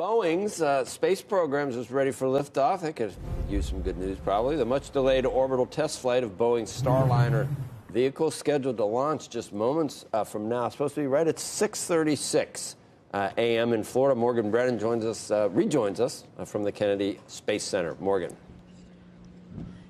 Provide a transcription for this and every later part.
Boeing's uh, space programs is ready for liftoff. They could use some good news, probably. The much delayed orbital test flight of Boeing's Starliner vehicle, scheduled to launch just moments uh, from now, supposed to be right at 6:36 uh, a.m. in Florida. Morgan Brennan joins us, uh, rejoins us uh, from the Kennedy Space Center. Morgan.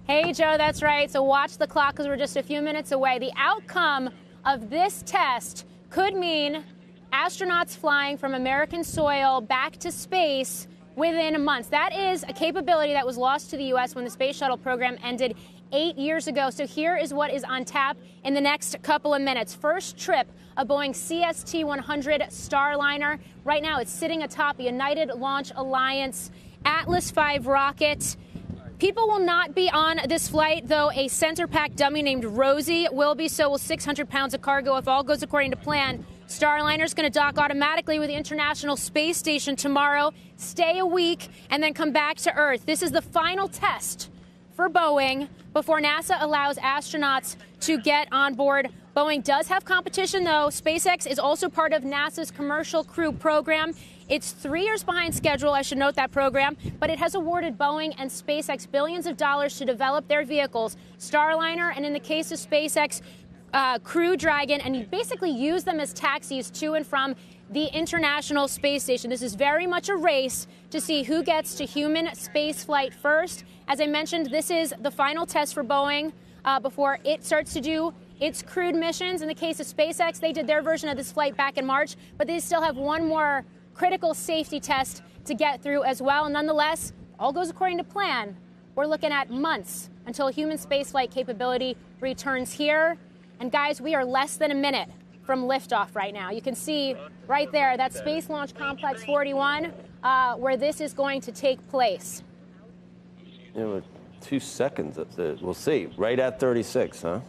Hey, Joe, that's right. So watch the clock because we're just a few minutes away. The outcome of this test could mean astronauts flying from American soil back to space within months. That is a capability that was lost to the U.S. when the space shuttle program ended eight years ago. So here is what is on tap in the next couple of minutes. First trip of Boeing CST 100 Starliner. Right now, it's sitting atop the United Launch Alliance Atlas V rocket. People will not be on this flight, though a center pack dummy named Rosie will be. So will 600 pounds of cargo if all goes according to plan. Starliner is going to dock automatically with the International Space Station tomorrow, stay a week, and then come back to Earth. This is the final test for Boeing before NASA allows astronauts to get on board. Boeing does have competition, though. SpaceX is also part of NASA's Commercial Crew program. It's three years behind schedule, I should note that program, but it has awarded Boeing and SpaceX billions of dollars to develop their vehicles, Starliner, and in the case of SpaceX, uh, Crew Dragon, and you basically use them as taxis to and from the International Space Station. This is very much a race to see who gets to human space flight first. As I mentioned, this is the final test for Boeing uh, before it starts to do its crewed missions. In the case of SpaceX, they did their version of this flight back in March, but they still have one more critical safety test to get through as well. Nonetheless, all goes according to plan. We're looking at months until human spaceflight capability returns here. And guys, we are less than a minute from liftoff right now. You can see right there that Space Launch Complex 41 uh, where this is going to take place. You know, two seconds. We'll see. Right at 36, huh?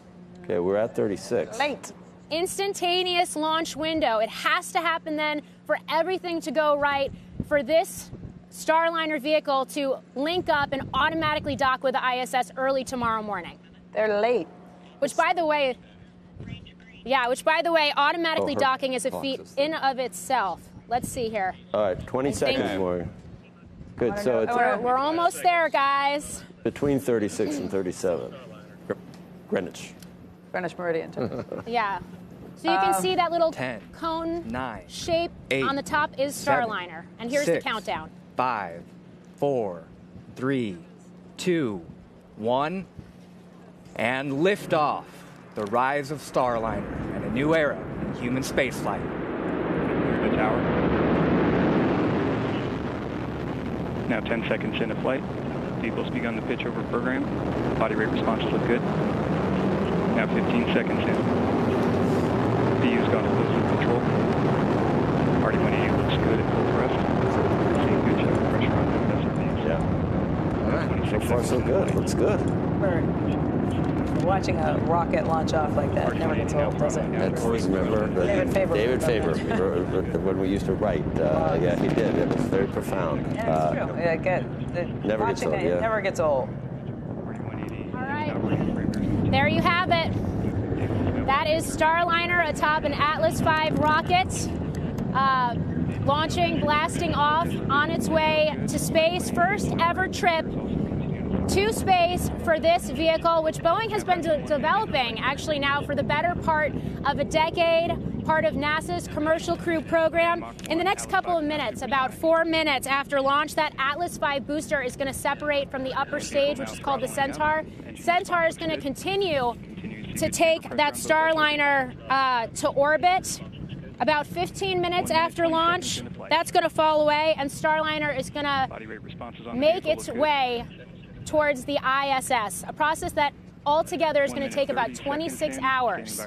Okay, we're at 36. Late. Instantaneous launch window. It has to happen then for everything to go right for this Starliner vehicle to link up and automatically dock with the ISS early tomorrow morning. They're late. Which, by the way, yeah, which by the way, automatically oh, docking is a feat in of itself. Let's see here. All right, 20 seconds more. Good. So it's we're, we're almost there, guys. Between 36 and 37. Greenwich. Greenwich Meridian. yeah. So you can um, see that little ten, cone nine, shape eight, on the top is Starliner. Seven, and here's six, the countdown. Five, four, three, two, one, and liftoff the rise of Starliner and a new era in human spaceflight. Clear the tower. Now 10 seconds into flight. Vehicle's begun the pitch over program. Body rate responses look good. Now 15 seconds in. VU's gone to close loop control. RD-180 looks good at full thrust. Seeing good show pressure on the SFVs. Yeah. All right. So far so good. Looks good. Bird watching a rocket launch off like that never gets old, does it? That's, remember David Faber. David Faber, when we used to write, uh, yeah, he did. It was very profound. Yeah, it's uh, true. Yeah, get, the, never gets old. That, yeah. It never gets old. All right, there you have it. That is Starliner atop an Atlas V rocket. Uh, launching, blasting off on its way to space. First ever trip to space for this vehicle, which Boeing has been de- developing actually now for the better part of a decade, part of NASA's Commercial Crew program. In the next couple of minutes, about four minutes after launch, that Atlas V booster is going to separate from the upper stage, which is called the Centaur. Centaur is going to continue to take that Starliner uh, to orbit. About 15 minutes after launch, that's going to fall away, and Starliner is going to make its way towards the ISS, a process that altogether is going to take about 26 hours.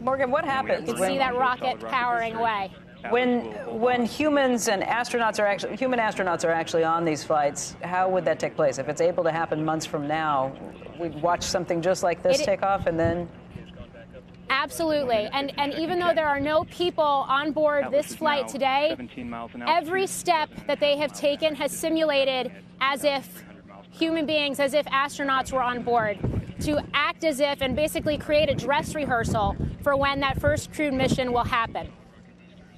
Morgan, what happens? You can see that rocket powering away. When when humans and astronauts are actually human astronauts are actually on these flights, how would that take place? If it's able to happen months from now, we'd watch something just like this it, take off, and then Absolutely. And, and even though there are no people on board this flight today, every step that they have taken has simulated as if human beings, as if astronauts were on board, to act as if and basically create a dress rehearsal for when that first crewed mission will happen.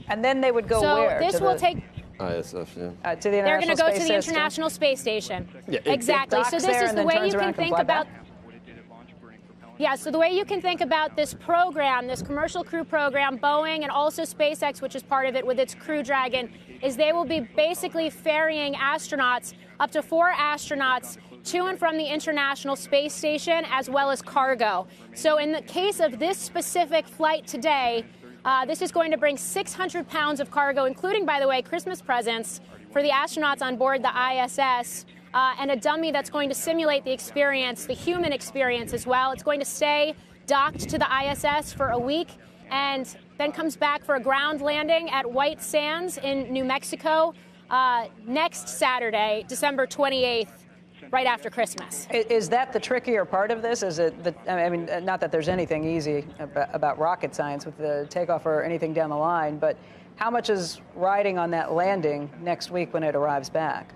And then they would go so where? this To will the- take. ISS, yeah. uh, to the They're going to go Space to the System? International Space Station. Yeah, it- it exactly. docks so this is the way you can think about. back? What it did at launch, burning propellant. Yeah, so the way you can think about this program, this commercial crew program, Boeing and also SpaceX, which is part of it with its Crew Dragon, is they will be basically ferrying astronauts, up to four astronauts, to and from the International Space Station, as well as cargo. So in the case of this specific flight today, uh, this is going to bring 600 pounds of cargo, including, by the way, Christmas presents for the astronauts on board the ISS uh, and a dummy that's going to simulate the experience, the human experience as well. It's going to stay docked to the ISS for a week and then comes back for a ground landing at White Sands in New Mexico uh, next Saturday, December 28th, right after Christmas. Is that the trickier part of this? Is it the, I mean, not that there's anything easy about, about rocket science with the takeoff or anything down the line, but how much is riding on that landing next week when it arrives back?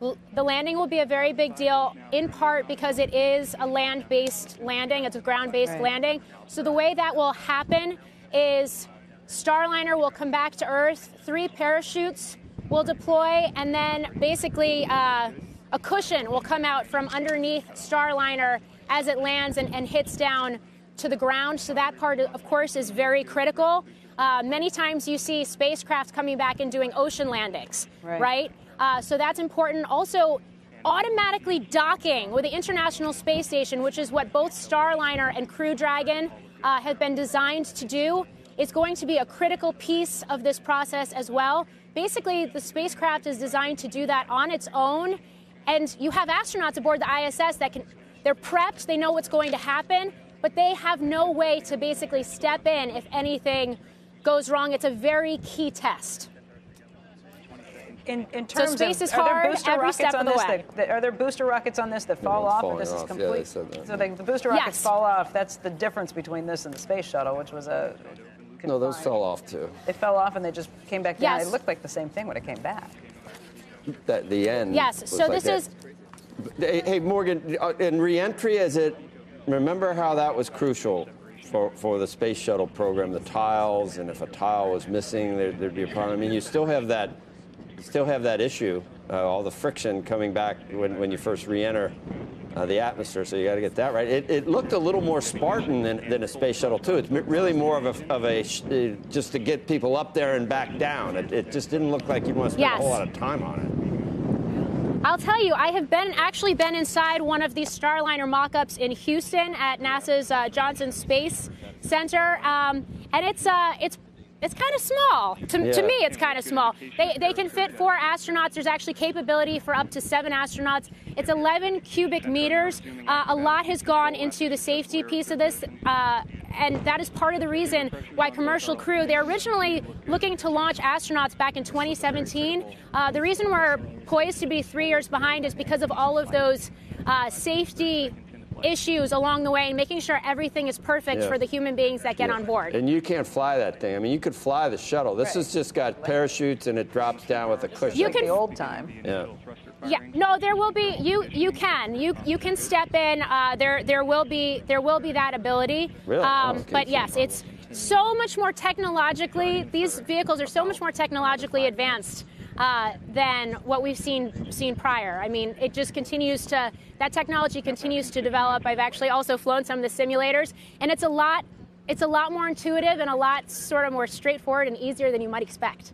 The landing will be a very big deal, in part because it is a land based landing, it's a ground based Right. landing. So, the way that will happen is Starliner will come back to Earth, three parachutes will deploy, and then basically uh, a cushion will come out from underneath Starliner as it lands and, and hits down to the ground. So, that part, of course, is very critical. Uh, many times you see spacecraft coming back and doing ocean landings, Right. right? Uh, so that's important. Also, automatically docking with the International Space Station, which is what both Starliner and Crew Dragon uh, have been designed to do, is going to be a critical piece of this process as well. Basically, the spacecraft is designed to do that on its own, and you have astronauts aboard the ISS that can, they're prepped, they know what's going to happen, but they have no way to basically step in if anything goes wrong. It's a very key test. In, in So terms space of, is are there booster every rockets step on of the this way. that, that- are there booster rockets on this that fall one's off, or falling this is off. Yeah, complete? they said that. So they, the booster rockets Yes. fall off. That's the difference between this and the space shuttle, which was a. No, those fell off too. They fell off and they just came back down. Yes. It looked like the same thing when it came back. That the end. Yes, was so like this that. is Hey, hey, Morgan, uh, in reentry, is it? Remember how that was crucial for, for the space shuttle program, the tiles, and if a tile was missing, there, there'd be a problem. I mean, you still have that, you still have that issue, uh, all the friction coming back when, when you first re-enter uh, the atmosphere. So you got to get that right. It, it looked a little more Spartan than, than a space shuttle too. It's really more of a, of a sh- uh, just to get people up there and back down. It, it just didn't look like you want to spend Yes. a whole lot of time on it. I'll tell you, I have been actually been inside one of these Starliner mock-ups in Houston at NASA's uh, Johnson Space Center, um, and it's uh, it's it's kind of small. To, to me, it's kind of small. They, they can fit four astronauts. There's actually capability for up to seven astronauts. It's 11 cubic meters. Uh, a lot has gone into the safety piece of this, uh, and that is part of the reason why commercial crew, they're originally looking to launch astronauts back in 2017. Uh, the reason we're poised to be three years behind is because of all of those uh, safety issues along the way and making sure everything is perfect Yeah. for the human beings that get Yeah. on board. And you can't fly that thing. I mean, you could fly the shuttle. This has just got parachutes and it drops down with a cushion. You like can- the old time. yeah. Yeah, no, there will be you. You can you you can step in. Uh, there there will be there will be that ability. Really? Um, Oh, okay. But yes, it's so much more technologically. These vehicles are so much more technologically advanced uh, than what we've seen seen prior. I mean, it just continues to that technology continues to develop. I've actually also flown some of the simulators, and it's a lot. It's a lot more intuitive and a lot sort of more straightforward and easier than you might expect.